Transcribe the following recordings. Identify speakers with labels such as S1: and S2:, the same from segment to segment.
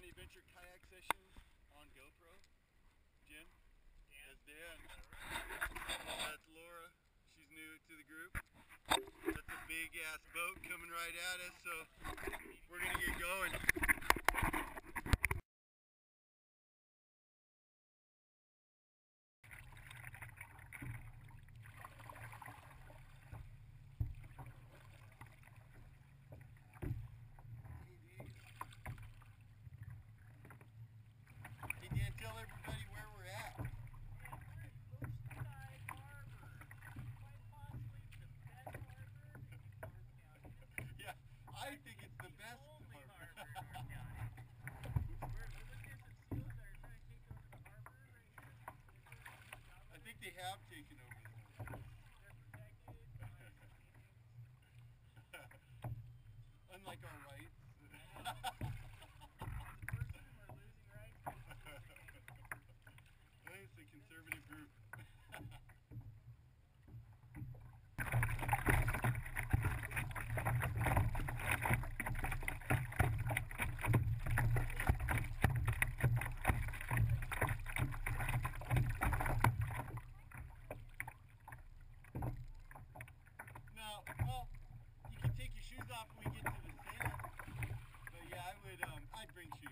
S1: Dan Adventure Kayak Sessions on GoPro. Jen? Dan. That's Dan. That's Laura. She's new to the group. That's a big ass boat coming right at us, so we're gonna get going. Hey Dan, tell everybody where we're at. Yeah, I think it's the best harbor. I think they have taken over. Unlike our rights. it's a conservative group. Now, well, you can take your shoes off when we get to the sand. But yeah, I would, um, I'd bring shoes.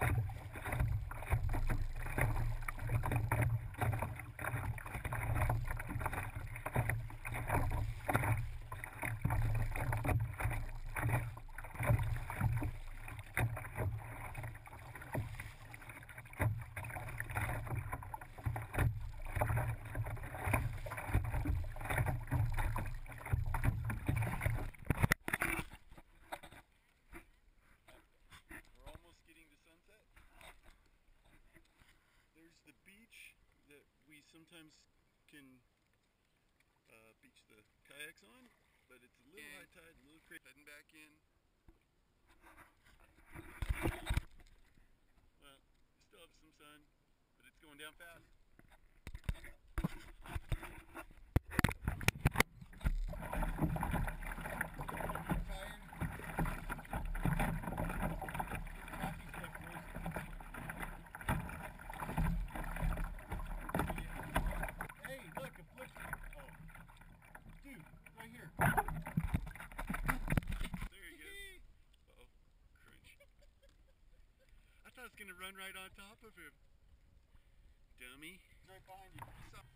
S1: Thank you. Sometimes can uh, beach the kayaks on, but it's a little high tide, a little crazy. Heading back in. Well, still have some sun, but it's going down fast. Was gonna run right on top of him. Dummy.
S2: He's right behind you.